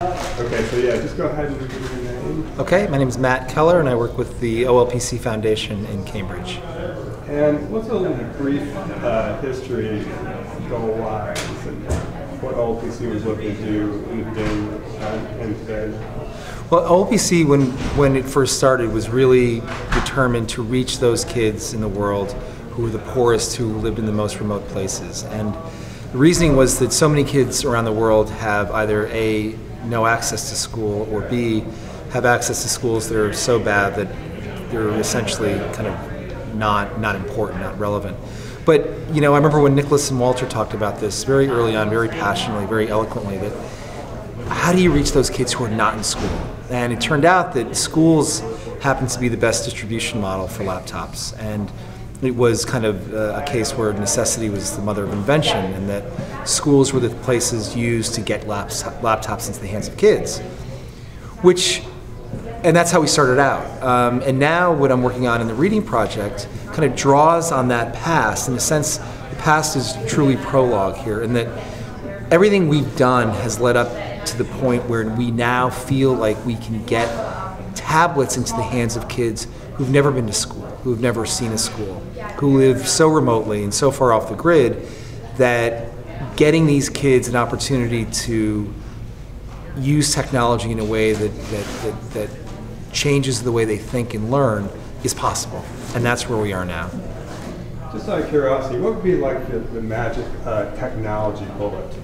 Okay, so yeah, just go ahead and give your name. Okay, my name is Matt Keller, and I work with the OLPC Foundation in Cambridge. And what's a little brief uh, history, goal-wise, and what OLPC was looking to do in the beginning uh, and today? Well, OLPC, when, when it first started, was really determined to reach those kids in the world who were the poorest, who lived in the most remote places. And the reasoning was that so many kids around the world have either A, no access to school, or B, have access to schools that are so bad that they're essentially kind of not, not important, not relevant. But, you know, I remember when Nicholas and Walter talked about this very early on, very passionately, very eloquently, that how do you reach those kids who are not in school? And it turned out that schools happens to be the best distribution model for laptops. And it was kind of a case where necessity was the mother of invention, and that schools were the places used to get laptops into the hands of kids. Which, and that's how we started out. Um, and now, what I'm working on in the reading project kind of draws on that past. In a sense, the past is truly prologue here, in that everything we've done has led up to the point where we now feel like we can get tablets into the hands of kids who've never been to school, who've never seen a school, who live so remotely and so far off the grid that getting these kids an opportunity to use technology in a way that, that, that, that changes the way they think and learn is possible. And that's where we are now. Just out of curiosity, what would be like the, the magic uh, technology bullet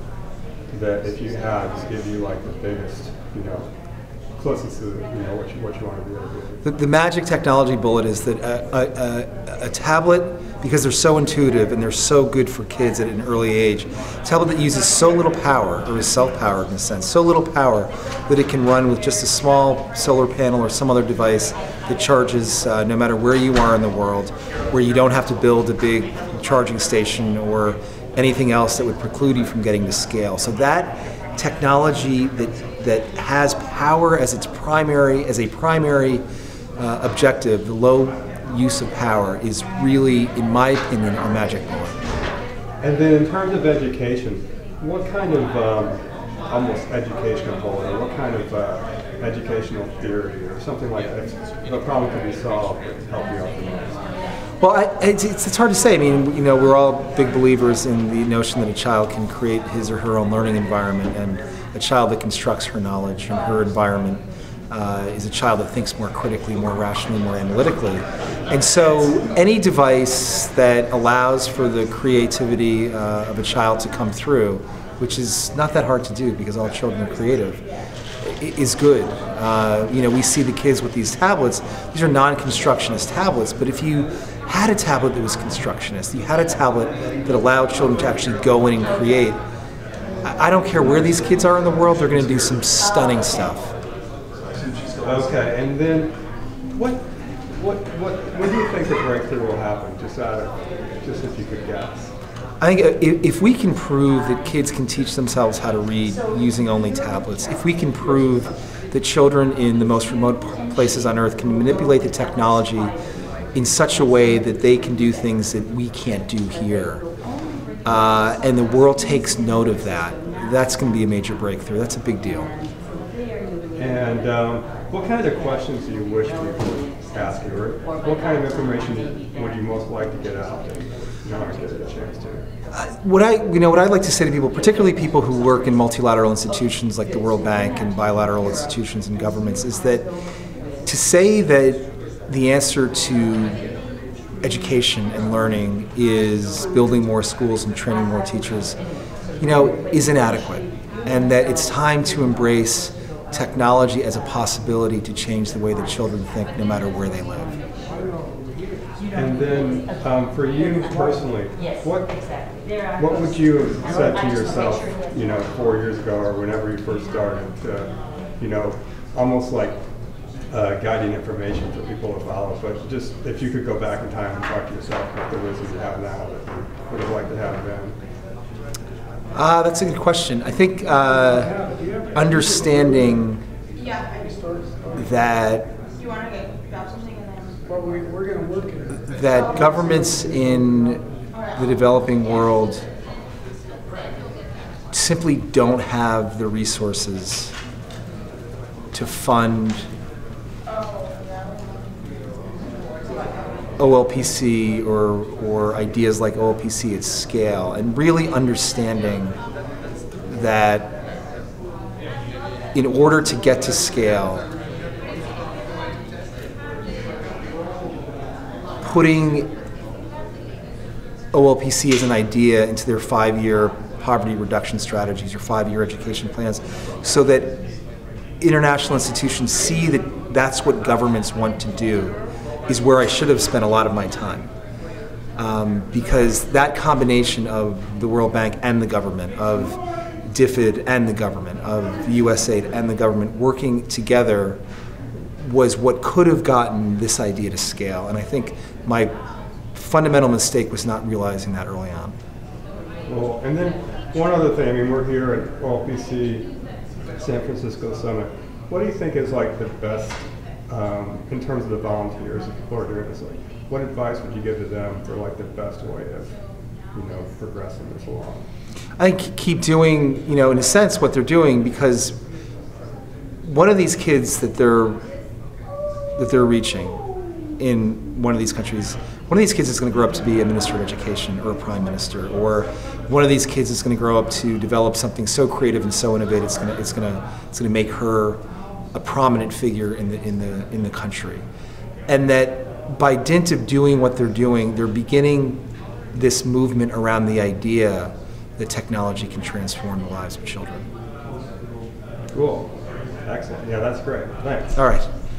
that if you had, to give you like the biggest, you know, closest to you know what you what you want to be able to do. The, the magic technology bullet is that a, a, a, tablet, because they're so intuitive and they're so good for kids at an early age, tablet that uses so little power, or is self-powered in a sense, so little power that it can run with just a small solar panel or some other device that charges uh, no matter where you are in the world, where you don't have to build a big charging station or anything else that would preclude you from getting to scale. So that technology that that has power as its primary as a primary uh, objective, the low use of power is really, in my opinion, a magic bullet. And then in terms of education, what kind of um, almost educational bullet, or what kind of uh, educational theory, or something like that, the problem could be solved that help you out the most? Well, I, it's, it's hard to say. I mean, you know, we're all big believers in the notion that a child can create his or her own learning environment, and a child that constructs her knowledge and her environment uh, is a child that thinks more critically, more rationally, more analytically. And so, any device that allows for the creativity uh, of a child to come through, which is not that hard to do because all children are creative, is good. Uh, you know, we see the kids with these tablets. These are non-constructionist tablets, but if you had a tablet that was constructionist, you had a tablet that allowed children to actually go in and create. I don't care where these kids are in the world; they're going to do some stunning stuff. Okay, and then what, what, what, when do you think the breakthrough will happen? Just out of, just if you could guess. I think uh, if we can prove that kids can teach themselves how to read using only tablets, if we can prove that children in the most remote places on earth can manipulate the technology in such a way that they can do things that we can't do here, uh, and the world takes note of that, that's going to be a major breakthrough. That's a big deal. And um, what kind of questions do you wish people would ask you, or what kind of information would you most like to get out there? You get a chance to. Uh, what I, you know, what I'd like to say to people, particularly people who work in multilateral institutions like the World Bank and bilateral institutions and governments, is that to say that the answer to education and learning is building more schools and training more teachers, you know, is inadequate, and that it's time to embrace technology as a possibility to change the way that children think no matter where they live. And then um, for you personally, what what would you have said to yourself, you know, four years ago or whenever you first started, uh, you know, almost like uh, guiding information for people to follow, but just if you could go back in time and talk to yourself what the wisdom you have now that you would have liked to have then. Uh, that's a good question. I think uh, understanding that that governments in the developing world simply don't have the resources to fund OLPC or, or ideas like OLPC at scale, and really understanding that in order to get to scale, putting OLPC as an idea into their five-year poverty reduction strategies or five-year education plans so that international institutions see that that's what governments want to do is where I should have spent a lot of my time. Um, because that combination of the World Bank and the government, of DFID and the government, of USAID and the government working together was what could have gotten this idea to scale. And I think my fundamental mistake was not realizing that early on. Well, and then one other thing, I mean, we're here at OLPC San Francisco Summit. What do you think is like the best, um, in terms of the volunteers, if people are doing this, like, what advice would you give to them for like the best way of, you know, progressing this along? I think keep doing, you know, in a sense, what they're doing because one of these kids that they're that they're reaching in one of these countries, one of these kids is going to grow up to be a minister of education or a prime minister, or one of these kids is going to grow up to develop something so creative and so innovative, it's going to it's going to it's going to make her a prominent figure in the in the in the country, and that by dint of doing what they're doing, they're beginning this movement around the idea that technology can transform the lives of children. Cool. Excellent. Yeah, that's great. Thanks. All right.